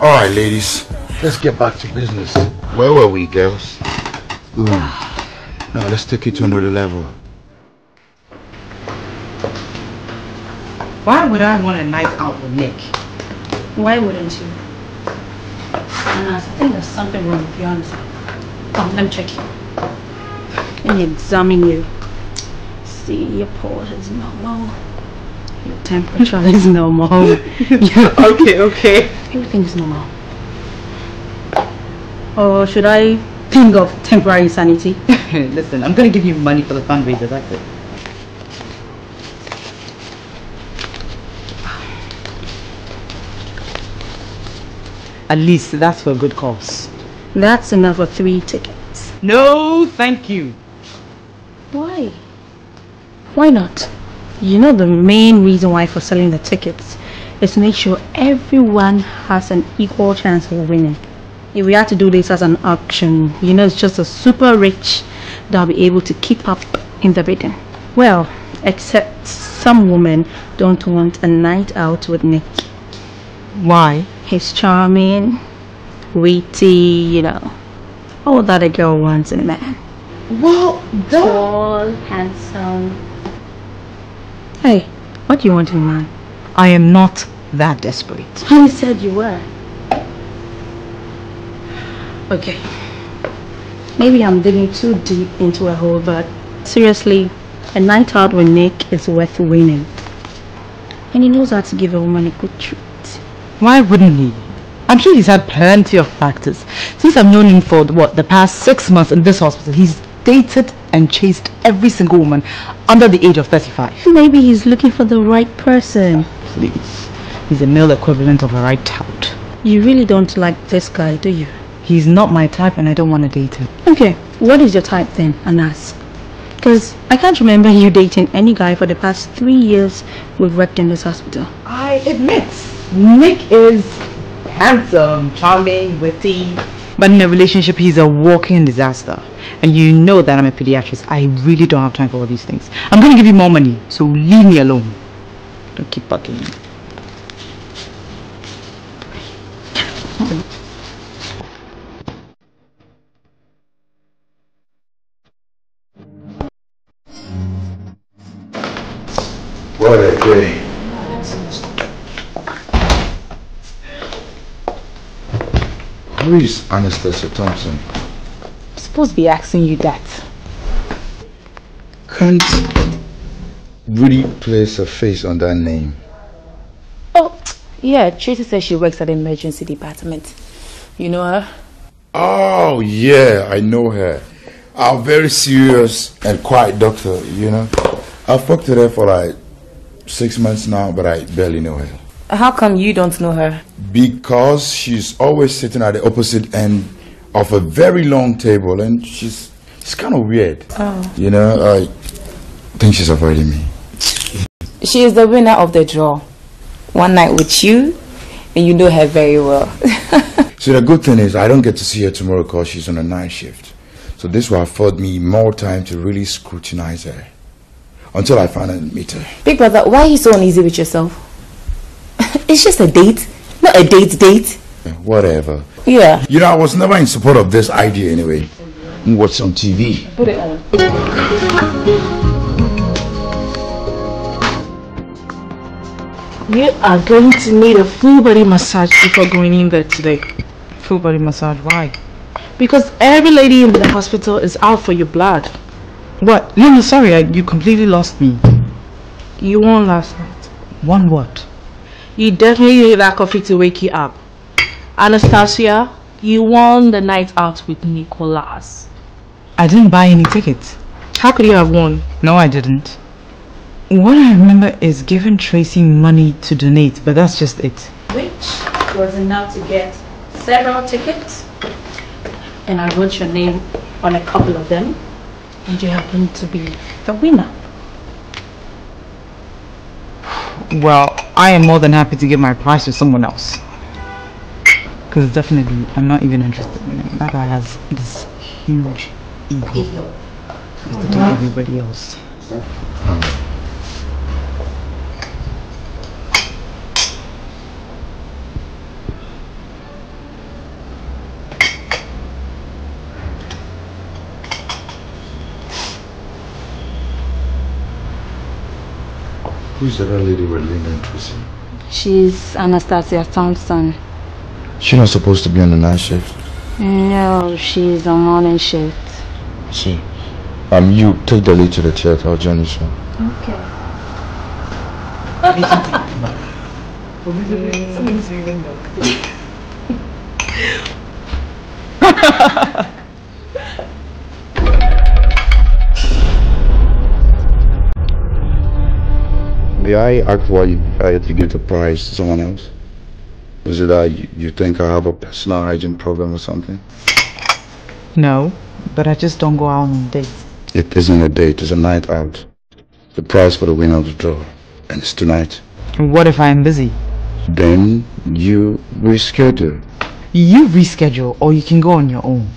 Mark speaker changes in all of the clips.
Speaker 1: All right, ladies. Let's get back to business. Where were we, girls? Ooh. Now let's take it to another level.
Speaker 2: Why would I want a knife out with Nick?
Speaker 3: Why wouldn't you? I think there's something wrong with you, honestly. Come, let me check you. Let me examine you. See, your pulse is normal. Your temperature is normal.
Speaker 2: Okay, okay.
Speaker 3: Everything is normal. Or should I think of temporary insanity?
Speaker 2: Listen, I'm gonna give you money for the fundraiser, that's it. At least that's for a good cause.
Speaker 3: That's enough for three tickets.
Speaker 2: No, thank you.
Speaker 3: Why? Why not? You know the main reason why for selling the tickets is to make sure everyone has an equal chance of winning. If we had to do this as an auction, you know it's just the super rich that'll be able to keep up in the bidding. Well, except some women don't want a night out with Nick.
Speaker 2: Why?
Speaker 3: He's charming, witty, you know, all that a girl wants in a man.
Speaker 2: Well,
Speaker 3: Tall, handsome. Hey, what do you want in man?
Speaker 2: I am not that desperate.
Speaker 3: I said you were. Okay. Maybe I'm digging too deep into a hole, but seriously, a night out with Nick is worth winning. And he knows how to give a woman a good treat.
Speaker 2: Why wouldn't he? I'm sure he's had plenty of practice. Since I've known him for what the past six months in this hospital, he's dated and chased every single woman under the age of 35.
Speaker 3: Maybe he's looking for the right person.
Speaker 2: Please. He's a male equivalent of a right tout.
Speaker 3: You really don't like this guy, do you?
Speaker 2: He's not my type and I don't want to date him.
Speaker 3: Okay, what is your type then, Anas? Because I can't remember you dating any guy for the past three years we've worked in this hospital.
Speaker 2: I admit, Nick is handsome, charming, witty. But in a relationship, he's a walking disaster. And you know that I'm a pediatrician. I really don't have time for all these things. I'm going to give you more money, so leave me alone. Don't keep bugging me.
Speaker 1: What a day. Who is Anastasia Thompson?
Speaker 2: I'm supposed to be asking you that.
Speaker 1: Can't really place a face on that name.
Speaker 4: Oh, yeah, Tracy says she works at the emergency department. You know her?
Speaker 1: Oh, yeah, I know her. A very serious and quiet doctor, you know. I've worked with her for like six months now, but I barely know her.
Speaker 4: How come you don't know her?
Speaker 1: Because she's always sitting at the opposite end of a very long table and she's, she's kind of weird.
Speaker 4: Oh.
Speaker 1: You know, I think she's avoiding me.
Speaker 4: She is the winner of the draw. One night with you, and you know her very well.
Speaker 1: So the good thing is I don't get to see her tomorrow because she's on a night shift. So this will afford me more time to really scrutinize her until I finally meet her.
Speaker 4: Big brother, why are you so uneasy with yourself? It's just a date, not a date date.
Speaker 1: Whatever.
Speaker 4: Yeah.
Speaker 1: You know, I was never in support of this idea anyway. Watch some TV.
Speaker 4: Put it on.
Speaker 5: You are going to need a full body massage before going in there today.
Speaker 2: Full body massage, why?
Speaker 5: Because every lady in the hospital is out for your blood.
Speaker 2: What? No, no, sorry, I, you completely lost me.
Speaker 5: You won last night.
Speaker 2: One what?
Speaker 5: You definitely need that coffee to wake you up. Anastasia, you won the night out with Nicholas.
Speaker 2: I didn't buy any tickets.
Speaker 5: How could you have won?
Speaker 2: No, I didn't. What I remember is giving Tracy money to donate, but that's just it.
Speaker 3: Which was enough to get several tickets. And I wrote your name on a couple of them. And you happen to be the winner.
Speaker 2: Well, I am more than happy to give my prize to someone else. Because definitely, I'm not even interested in. That guy has this huge ego. Just to everybody else.
Speaker 1: Who's the other lady with Linda and Tracy?
Speaker 3: She's Anastasia Thompson.
Speaker 1: She's not supposed to be on the night shift.
Speaker 3: No, she's on morning shift.
Speaker 1: See, um, you take the lead to the theater. I'll join you soon.
Speaker 3: Okay.
Speaker 1: May I ask why you had to give the prize to someone else? Was it that you, you think I have a personal hygiene problem or something?
Speaker 2: No, but I just don't go out on dates.
Speaker 1: It isn't a date, it's a night out. The prize for the winner of the draw. And it's tonight.
Speaker 2: What if I'm busy?
Speaker 1: Then you reschedule.
Speaker 2: You reschedule or you can go on your own.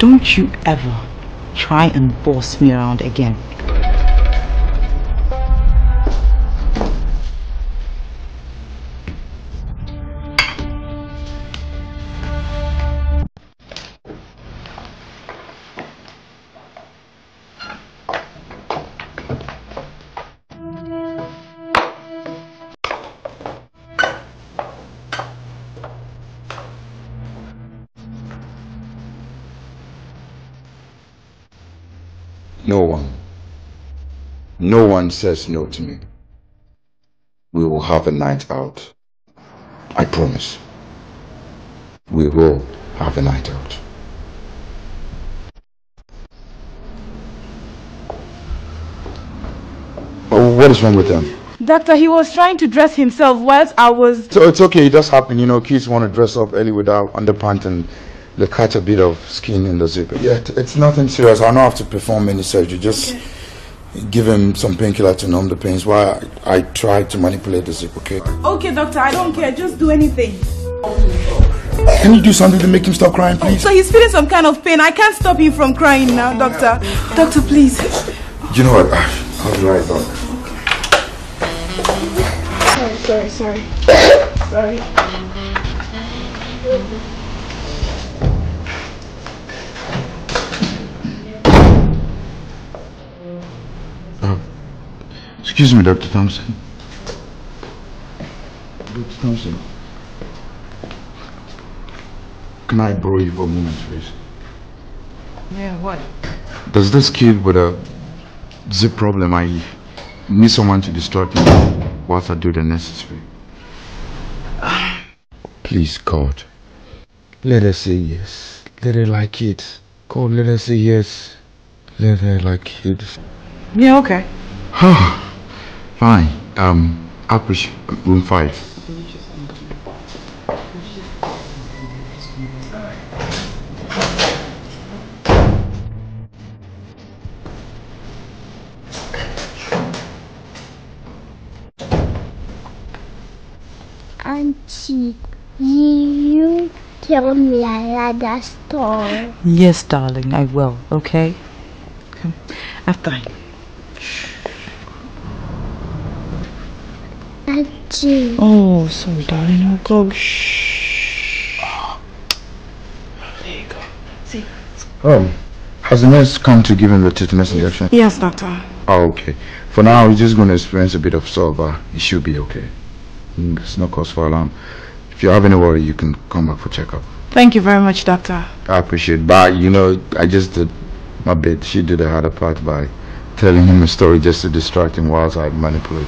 Speaker 2: Don't you ever try and boss me around again.
Speaker 1: No one. No one says no to me. We will have a night out. I promise. We will have a night out. Oh, what is wrong with them?
Speaker 5: Doctor, he was trying to dress himself whilst I was.
Speaker 1: So it's okay, it does happen. You know, kids want to dress up early without underpants and they catch a bit of skin in the zipper. Yeah, it- it's nothing serious. I don't have to perform any surgery. Just give him some painkiller to numb the pains while I, I try to manipulate the zipper. okay?
Speaker 5: Okay, doctor, I don't care. Just do anything.
Speaker 1: Can you do something to make him stop crying, please?
Speaker 5: So he's feeling some kind of pain. I can't stop him from crying now, doctor. Doctor, please.
Speaker 1: You know what? Ah, I'll be right back.
Speaker 5: Sorry, Sorry, sorry. sorry.
Speaker 1: Excuse me, Dr. Thompson. Dr. Thompson. Can I borrow you for a moment, please?
Speaker 2: Yeah, what?
Speaker 1: Does this kid with a zip problem. I need someone to distract me whilst I do the necessary. Please, God. Let her say yes. Let her like it. God, let her say yes. Let her like it.
Speaker 2: Yeah, okay.
Speaker 1: Fine. Um, I appreciate room five.
Speaker 6: Auntie, you tell me another story.
Speaker 2: Yes, darling, I will, okay? Come, after I.
Speaker 6: Auntie,
Speaker 2: Oh, sorry, darling, I'll go. Shh. There you go. See?
Speaker 1: Oh, has the nurse come to give him the tetanus injection?
Speaker 5: Yes, doctor.
Speaker 1: Oh, okay. For now, he's just going to experience a bit of sore, but he should be okay. Mm, There's no cause for alarm. If you have any worry, you can come back for checkup.
Speaker 5: Thank you very much, doctor.
Speaker 1: I appreciate. But you know, I just did my bit. She did the harder part by telling him a story just to distract him whilst I manipulate.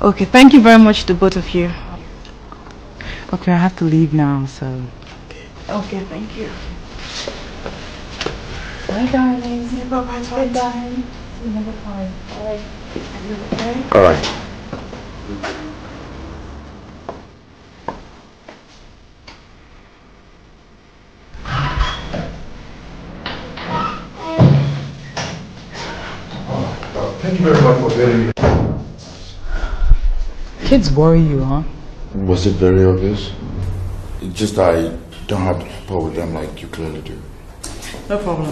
Speaker 5: Okay, thank you very much to both of you.
Speaker 2: Okay, I have to leave now, so.
Speaker 5: Okay, thank you.
Speaker 2: Bye, darling.
Speaker 5: Bye-bye, bye-bye.
Speaker 1: All right. Thank you very much for getting me.
Speaker 2: Kids worry you, huh?
Speaker 1: Was it very obvious? It's just I don't have to rapport with them like you clearly do.
Speaker 2: No problem.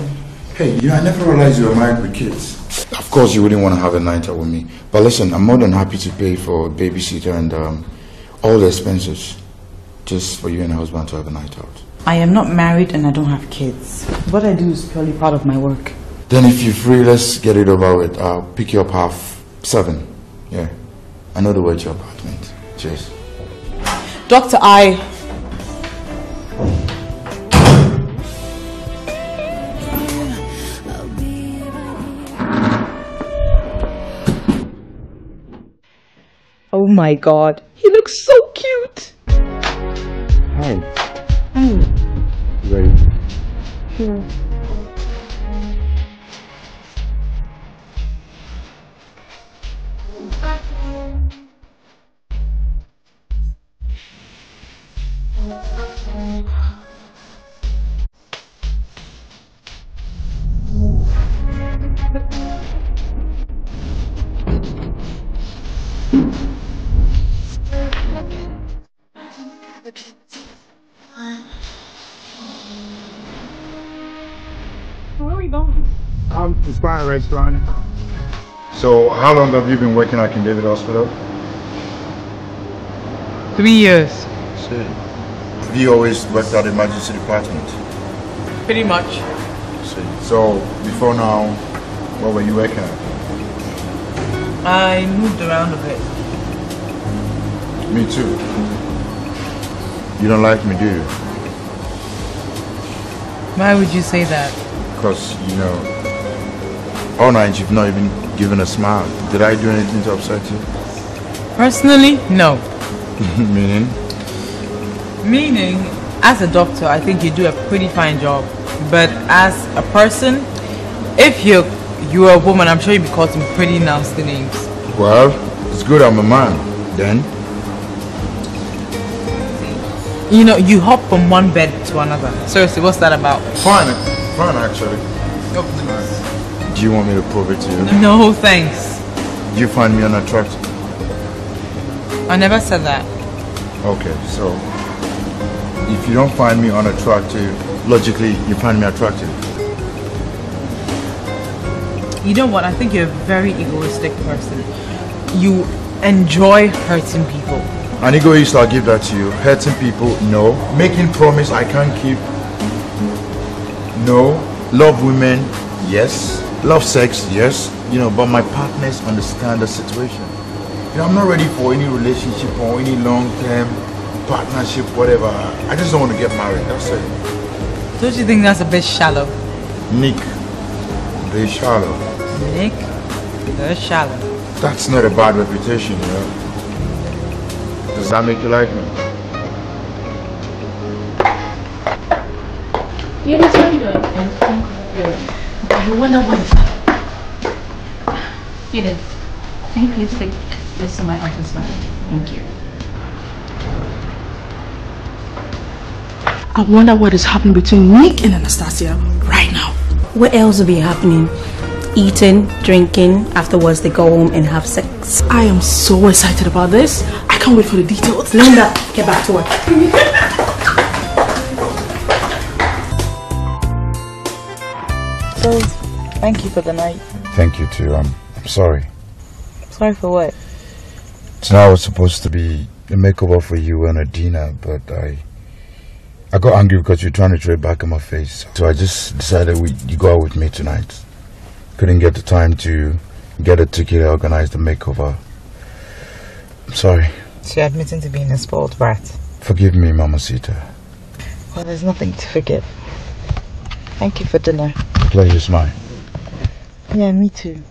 Speaker 1: Hey, you, I never realized you were married with kids. Of course, you wouldn't want to have a night out with me. But listen, I'm more than happy to pay for a babysitter and um, all the expenses just for you and your husband to have a night out.
Speaker 2: I am not married and I don't have kids. What I do is purely part of my work.
Speaker 1: Then if you're free, let's get it over with. I'll pick you up half seven. Yeah. I know the way to your apartment. Cheers.
Speaker 2: Doctor, I. Oh my god, he looks so cute.
Speaker 1: Hi.
Speaker 2: Hi.
Speaker 1: Ready?
Speaker 2: Sure. Where are we going?
Speaker 1: I'm to Spine Restaurant. So, how long have you been working at King David Hospital?
Speaker 2: Three years.
Speaker 1: See. Have you always worked at the emergency department?
Speaker 2: Pretty much.
Speaker 1: See. So, before now, what were you working at?
Speaker 2: I moved around a bit.
Speaker 1: Me too. You don't like me, do you?
Speaker 2: Why would you say that?
Speaker 1: Because, you know, oh, all night you've not even given a smile. Did I do anything to upset you?
Speaker 2: Personally, no.
Speaker 1: Meaning?
Speaker 2: Meaning, as a doctor, I think you do a pretty fine job. But as a person, if you're you're a woman, I'm sure you'd be called some pretty nasty names.
Speaker 1: Well, it's good I'm a man. Then,
Speaker 2: You know, you hop from one bed to another. Seriously, what's that about?
Speaker 1: fine, fine actually. Oh, Do you want me to prove it to you?
Speaker 2: No, thanks.
Speaker 1: You find me unattractive?
Speaker 2: I never said that.
Speaker 1: Okay, so if you don't find me unattractive, logically you find me attractive.
Speaker 2: You know what? I think you're a very egoistic person. You enjoy hurting people.
Speaker 1: An egoist, I'll give that to you. Hurting people, no. Making promise I can't keep, no. Love women, yes. Love sex, yes. You know, but my partners understand the situation. You know, I'm not ready for any relationship or any long-term partnership, whatever. I just don't want to get married. That's it.
Speaker 2: Don't you think that's a bit shallow?
Speaker 1: Nick, they shallow.
Speaker 2: Nick, you're shallow.
Speaker 1: That's not a bad reputation, you know. Does that make you like me?
Speaker 3: You understand good? I wonder what is Edith, can you please take this to my office now? Thank you.
Speaker 5: I wonder what is happening between Nick and Anastasia right now.
Speaker 3: What else will be happening? Eating, drinking, afterwards they go home and have sex.
Speaker 5: I am so excited about this. I can't wait for the details.
Speaker 3: Linda, get back to work.
Speaker 2: So, thank you for the night.
Speaker 1: Thank you too. I'm, I'm sorry.
Speaker 2: Sorry for what?
Speaker 1: Tonight was supposed to be a makeover for you and a dinner, but I I got angry because you're trying to trade back in my face. So I just decided we you go out with me tonight. Couldn't get the time to get a ticket, organize the makeover. I'm sorry.
Speaker 2: She admitting to being a spoiled brat.
Speaker 1: Forgive me, Mamacita.
Speaker 2: Well, there's nothing to forgive. Thank you for dinner.
Speaker 1: Pleasure's mine.
Speaker 2: Yeah, me too.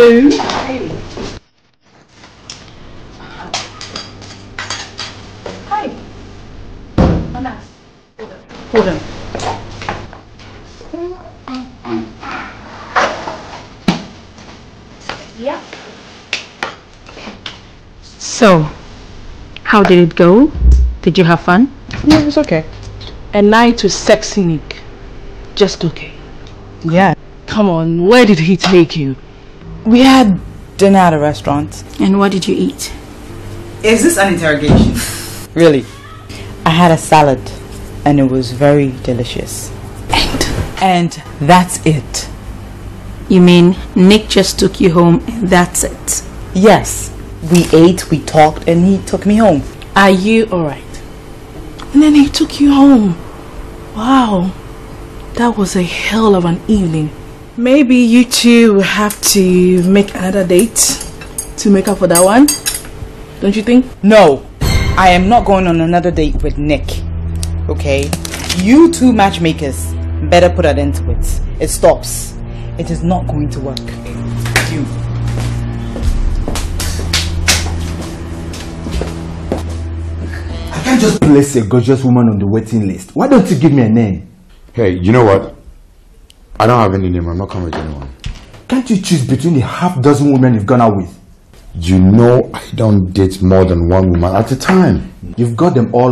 Speaker 7: Hello.
Speaker 3: Hi. Hold on. Yeah. So, how did it go? Did you have fun?
Speaker 7: Yeah, it's okay.
Speaker 5: A night with sexy Nick. Just okay.
Speaker 7: Yeah.
Speaker 5: Come on, where did he take you?
Speaker 2: We had dinner at a restaurant.
Speaker 3: And what did you eat?
Speaker 2: Is this an interrogation? really? I had a salad and it was very delicious. And? And that's it.
Speaker 3: You mean Nick just took you home and that's it?
Speaker 2: Yes. We ate, we talked, and he took me home.
Speaker 5: Are you alright? And then he took you home. Wow. That was a hell of an evening. Maybe you two will have to make another date to make up for that one. Don't you think?
Speaker 2: No, I am not going on another date with Nick. Okay? You two matchmakers better put an end to it. It stops. It is not going to work. You.
Speaker 8: I can't just place a gorgeous woman on the waiting list. Why don't you give me a name?
Speaker 1: Hey, you know what? I don't have any name. I'm not coming with anyone.
Speaker 8: Can't you choose between the half dozen women you've gone out with?
Speaker 1: You know I don't date more than one woman at a time.
Speaker 8: You've got them all